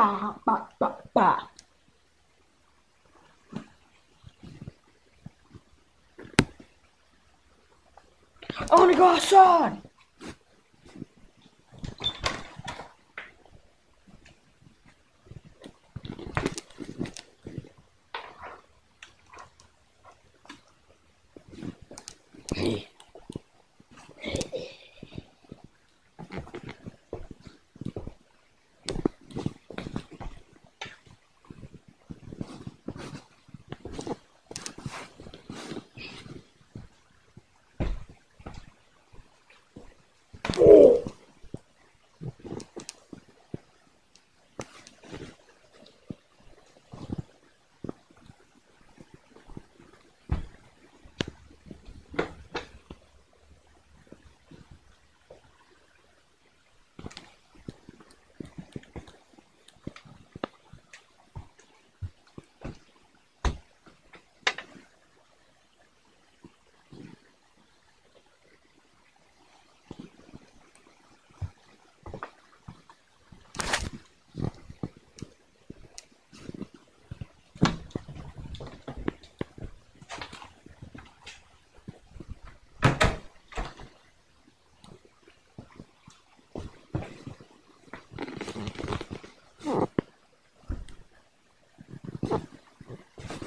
Oh my bah, son! I wanna go outside!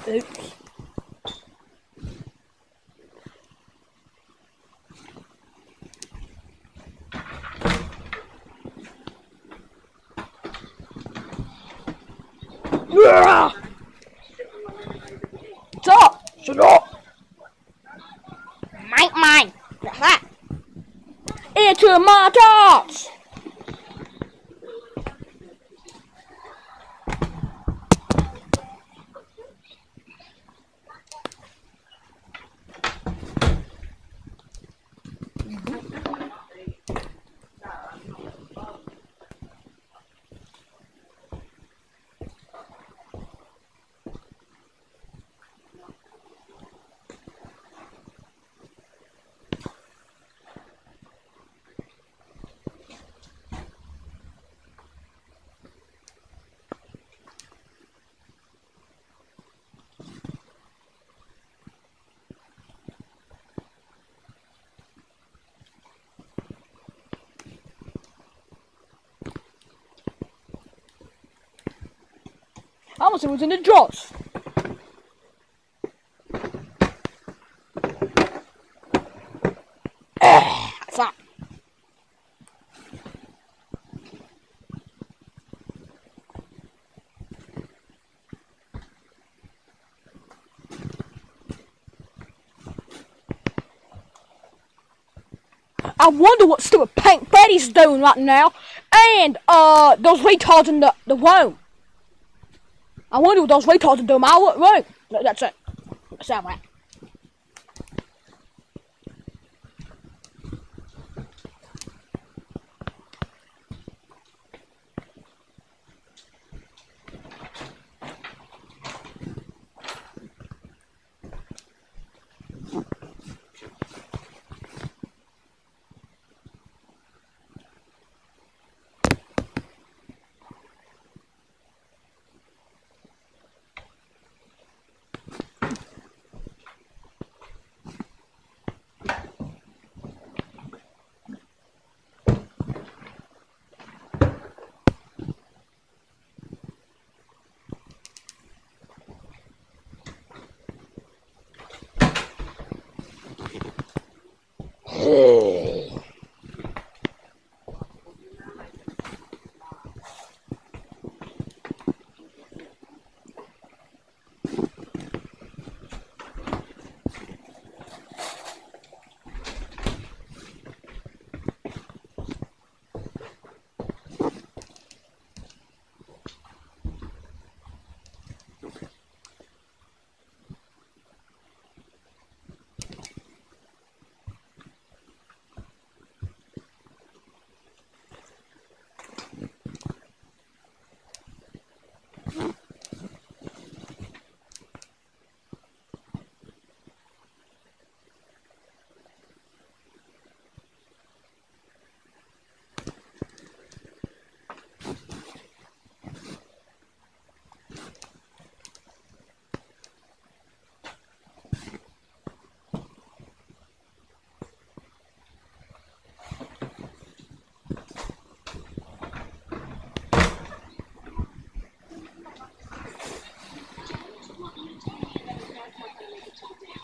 Oops. Stop! Shut up! Mine, mine. What's that? Into my thoughts! I was in the. What's that? I wonder what stupid Pink Betty's doing right now. And, uh, those retards in the, the room. I wonder what those retards are doing in my room. That's it. That's how I'm.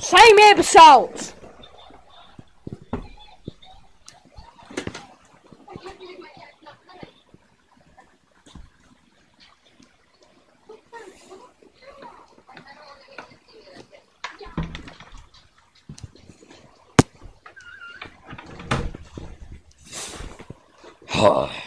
Same episodes. That's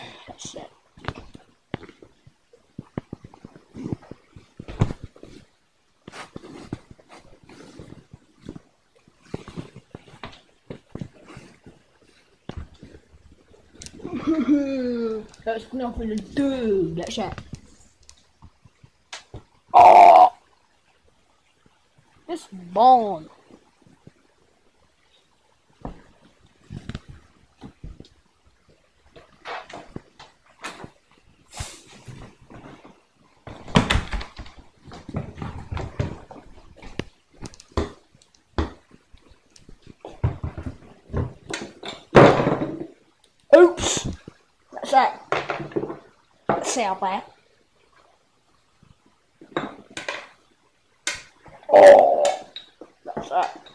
There's nothing to do. That's it. Oh, it's born. Oops. That's how bad. Oh, that's it.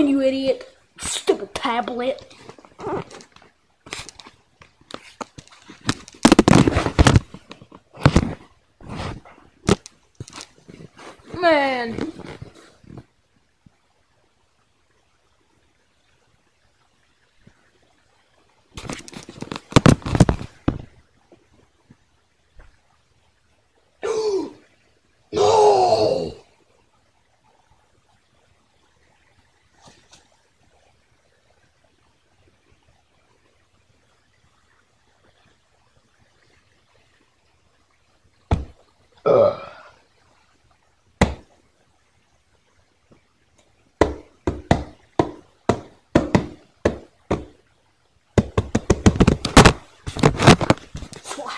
Zooming, you idiot! Stupid tablet. Man.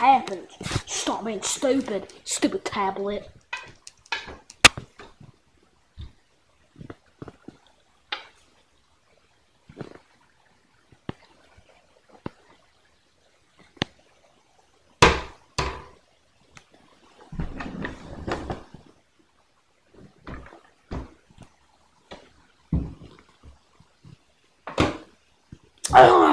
Happened. Stop being stupid. Stupid tablet. Ah!